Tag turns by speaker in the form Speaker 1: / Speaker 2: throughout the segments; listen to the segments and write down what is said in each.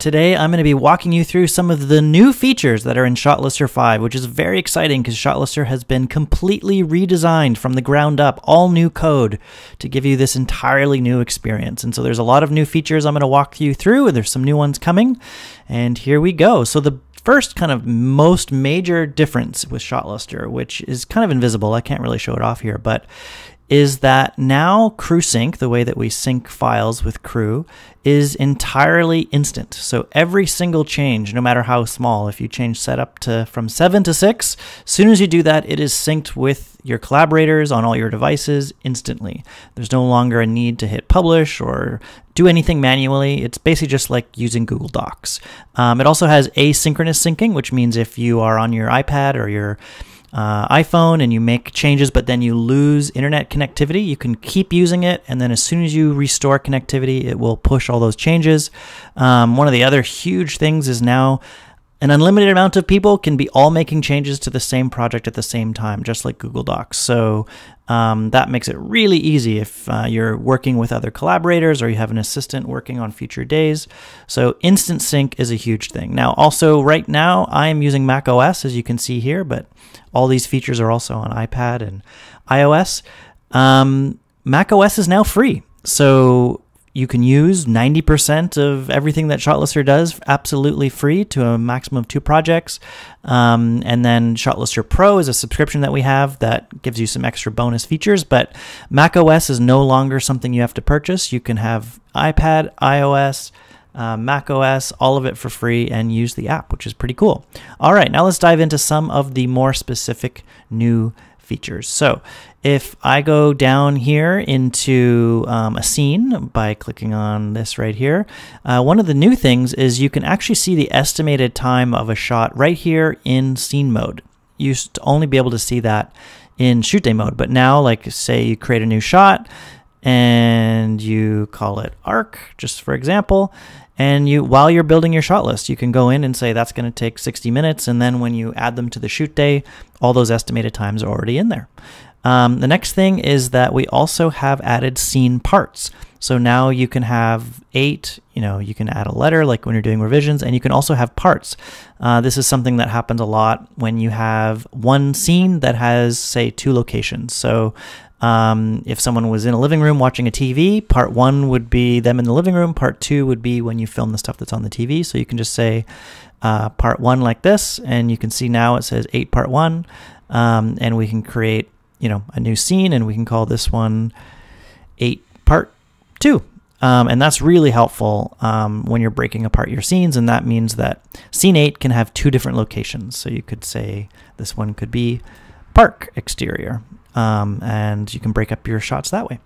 Speaker 1: Today, I'm going to be walking you through some of the new features that are in ShotLister 5, which is very exciting because ShotLister has been completely redesigned from the ground up, all new code to give you this entirely new experience. And so there's a lot of new features I'm going to walk you through, and there's some new ones coming. And here we go. So the first kind of most major difference with ShotLister, which is kind of invisible, I can't really show it off here, but is that now Crew Sync, the way that we sync files with Crew, is entirely instant. So every single change, no matter how small, if you change setup to from seven to six, as soon as you do that, it is synced with your collaborators on all your devices instantly. There's no longer a need to hit publish or do anything manually. It's basically just like using Google Docs. Um, it also has asynchronous syncing, which means if you are on your iPad or your uh, iPhone and you make changes, but then you lose internet connectivity, you can keep using it. And then as soon as you restore connectivity, it will push all those changes. Um, one of the other huge things is now an unlimited amount of people can be all making changes to the same project at the same time, just like Google Docs. So um, that makes it really easy if uh, you're working with other collaborators or you have an assistant working on future days. So instant sync is a huge thing. Now, also right now, I am using Mac OS, as you can see here, but all these features are also on iPad and iOS. Um, Mac OS is now free. So you can use 90% of everything that ShotLister does absolutely free to a maximum of two projects. Um, and then ShotLister Pro is a subscription that we have that gives you some extra bonus features. But Mac OS is no longer something you have to purchase. You can have iPad, iOS, uh, Mac OS, all of it for free, and use the app, which is pretty cool. All right, now let's dive into some of the more specific new features. So if I go down here into um, a scene by clicking on this right here, uh, one of the new things is you can actually see the estimated time of a shot right here in scene mode. You used to only be able to see that in shoot day mode, but now, like say you create a new shot and you call it arc, just for example, and you while you're building your shot list, you can go in and say that's going to take 60 minutes, and then when you add them to the shoot day, all those estimated times are already in there. Um, the next thing is that we also have added scene parts. So now you can have eight, you know, you can add a letter like when you're doing revisions, and you can also have parts. Uh, this is something that happens a lot when you have one scene that has, say, two locations. So um, if someone was in a living room watching a TV, part one would be them in the living room. Part two would be when you film the stuff that's on the TV. So you can just say uh, part one like this, and you can see now it says eight part one, um, and we can create you know a new scene, and we can call this one eight part two. Um, and that's really helpful um, when you're breaking apart your scenes. And that means that scene eight can have two different locations. So you could say this one could be park exterior, um, and you can break up your shots that way.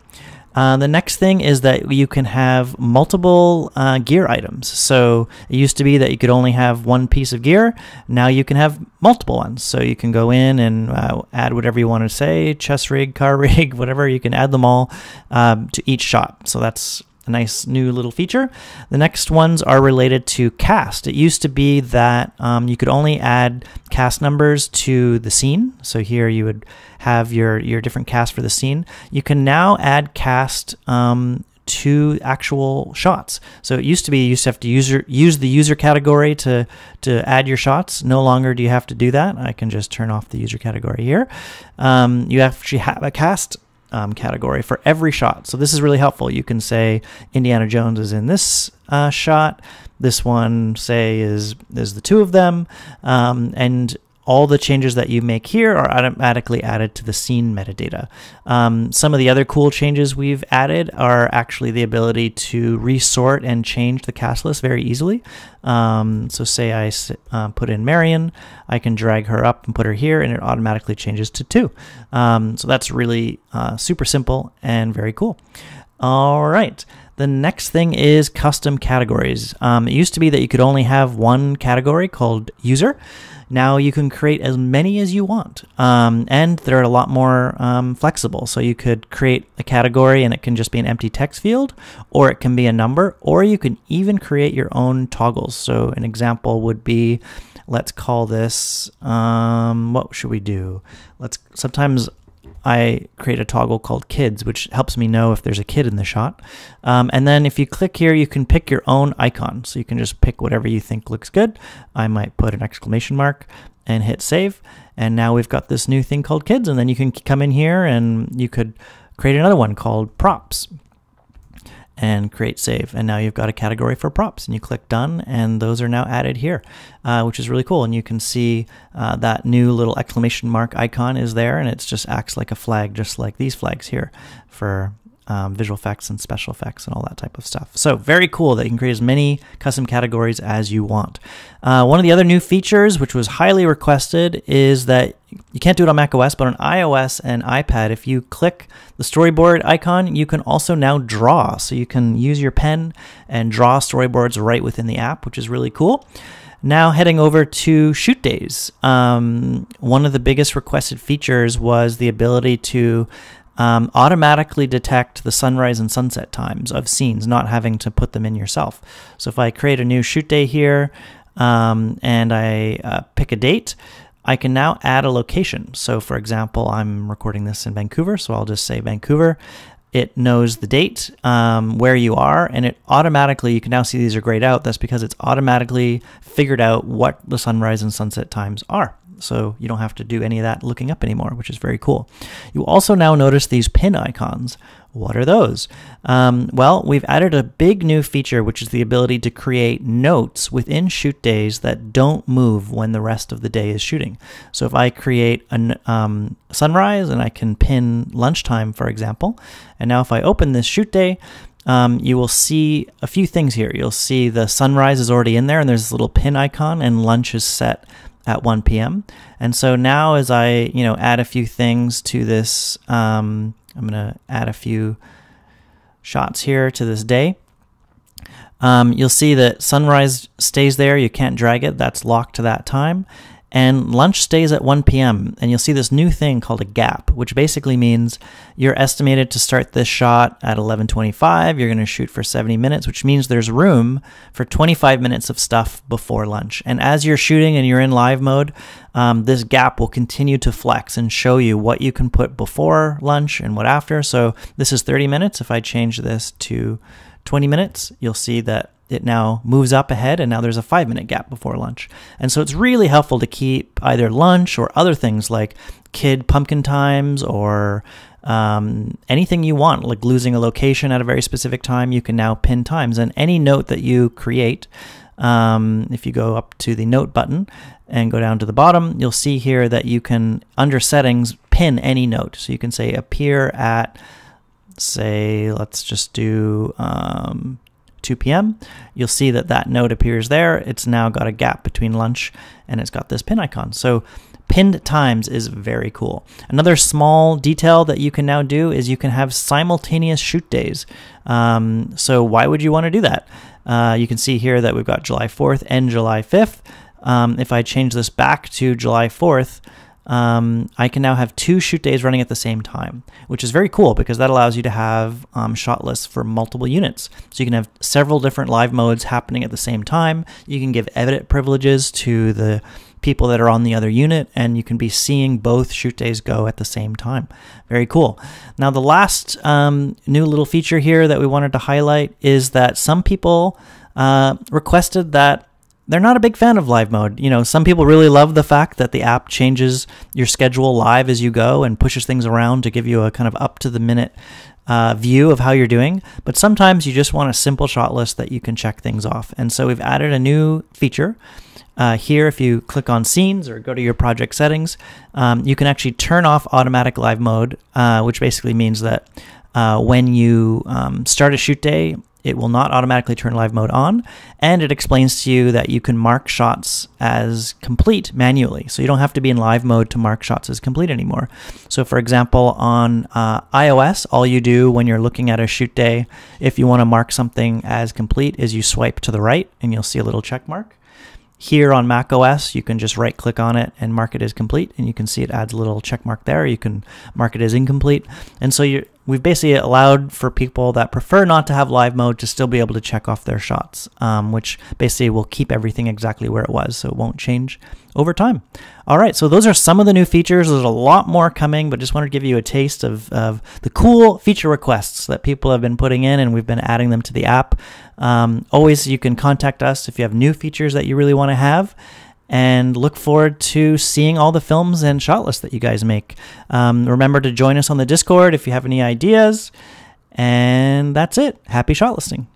Speaker 1: Uh, the next thing is that you can have multiple uh, gear items. So it used to be that you could only have one piece of gear. Now you can have multiple ones. So you can go in and uh, add whatever you want to say chest rig, car rig, whatever. You can add them all um, to each shot. So that's a nice new little feature. The next ones are related to cast. It used to be that um, you could only add cast numbers to the scene. So here you would have your, your different cast for the scene. You can now add cast um, to actual shots. So it used to be you used to have to user, use the user category to, to add your shots. No longer do you have to do that. I can just turn off the user category here. Um, you actually have a cast um, category for every shot. So this is really helpful. You can say Indiana Jones is in this uh, shot. This one, say, is is the two of them, um, and all the changes that you make here are automatically added to the scene metadata. Um, some of the other cool changes we've added are actually the ability to resort and change the cast list very easily. Um, so say I uh, put in Marion, I can drag her up and put her here and it automatically changes to two. Um, so that's really uh, super simple and very cool. All right. The next thing is custom categories. Um, it used to be that you could only have one category called user. Now you can create as many as you want, um, and they're a lot more um, flexible. So you could create a category and it can just be an empty text field, or it can be a number, or you can even create your own toggles. So an example would be, let's call this, um, what should we do? Let's sometimes I create a toggle called kids, which helps me know if there's a kid in the shot. Um, and then if you click here, you can pick your own icon. So you can just pick whatever you think looks good. I might put an exclamation mark and hit save. And now we've got this new thing called kids. And then you can come in here and you could create another one called props and create save. And now you've got a category for props and you click done and those are now added here, uh, which is really cool. And you can see uh, that new little exclamation mark icon is there and it just acts like a flag, just like these flags here for um, visual effects and special effects and all that type of stuff. So very cool that you can create as many custom categories as you want. Uh, one of the other new features, which was highly requested, is that you can't do it on macOS, but on iOS and iPad, if you click the storyboard icon, you can also now draw. So you can use your pen and draw storyboards right within the app, which is really cool. Now heading over to shoot days. Um, one of the biggest requested features was the ability to um, automatically detect the sunrise and sunset times of scenes, not having to put them in yourself. So if I create a new shoot day here um, and I uh, pick a date, I can now add a location. So for example, I'm recording this in Vancouver, so I'll just say Vancouver. It knows the date, um, where you are, and it automatically, you can now see these are grayed out. That's because it's automatically figured out what the sunrise and sunset times are so you don't have to do any of that looking up anymore, which is very cool. You also now notice these pin icons. What are those? Um, well, we've added a big new feature, which is the ability to create notes within shoot days that don't move when the rest of the day is shooting. So if I create a um, sunrise and I can pin lunchtime, for example, and now if I open this shoot day, um, you will see a few things here. You'll see the sunrise is already in there, and there's this little pin icon, and lunch is set at 1 p.m. And so now as I, you know, add a few things to this, um, I'm going to add a few shots here to this day. Um, you'll see that sunrise stays there. You can't drag it. That's locked to that time and lunch stays at 1 p.m. And you'll see this new thing called a gap, which basically means you're estimated to start this shot at 11:25. You're going to shoot for 70 minutes, which means there's room for 25 minutes of stuff before lunch. And as you're shooting and you're in live mode, um, this gap will continue to flex and show you what you can put before lunch and what after. So this is 30 minutes. If I change this to 20 minutes, you'll see that it now moves up ahead and now there's a five minute gap before lunch. And so it's really helpful to keep either lunch or other things like kid pumpkin times or um, anything you want, like losing a location at a very specific time, you can now pin times. And any note that you create, um, if you go up to the note button and go down to the bottom, you'll see here that you can, under settings, pin any note. So you can say appear at, say, let's just do um, 2 p.m., you'll see that that note appears there. It's now got a gap between lunch and it's got this pin icon. So pinned times is very cool. Another small detail that you can now do is you can have simultaneous shoot days. Um, so why would you want to do that? Uh, you can see here that we've got July 4th and July 5th. Um, if I change this back to July 4th, um, I can now have two shoot days running at the same time, which is very cool because that allows you to have um, shot lists for multiple units. So you can have several different live modes happening at the same time. You can give edit privileges to the people that are on the other unit, and you can be seeing both shoot days go at the same time. Very cool. Now, the last um, new little feature here that we wanted to highlight is that some people uh, requested that they're not a big fan of live mode. You know, some people really love the fact that the app changes your schedule live as you go and pushes things around to give you a kind of up to the minute uh, view of how you're doing. But sometimes you just want a simple shot list that you can check things off. And so we've added a new feature. Uh, here, if you click on scenes or go to your project settings, um, you can actually turn off automatic live mode, uh, which basically means that uh, when you um, start a shoot day, it will not automatically turn live mode on, and it explains to you that you can mark shots as complete manually. So you don't have to be in live mode to mark shots as complete anymore. So, for example, on uh, iOS, all you do when you're looking at a shoot day, if you want to mark something as complete, is you swipe to the right and you'll see a little check mark. Here on Mac OS, you can just right click on it and mark it as complete, and you can see it adds a little check mark there. You can mark it as incomplete. And so you we've basically allowed for people that prefer not to have live mode to still be able to check off their shots, um, which basically will keep everything exactly where it was, so it won't change over time. All right, so those are some of the new features. There's a lot more coming, but just wanted to give you a taste of, of the cool feature requests that people have been putting in, and we've been adding them to the app. Um, always, you can contact us if you have new features that you really want to have and look forward to seeing all the films and shot lists that you guys make. Um, remember to join us on the Discord if you have any ideas. And that's it. Happy shot listing.